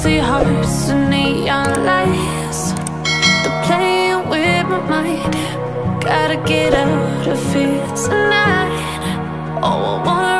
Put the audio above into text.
empty hearts and neon lights. The play my mind. Gotta get out of here tonight. Oh, I wanna